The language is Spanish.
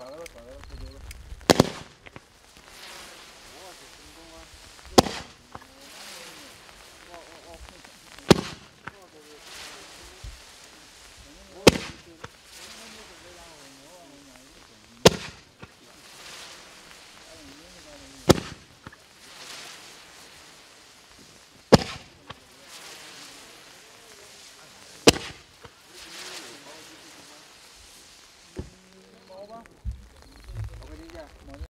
Apágalo, apágalo.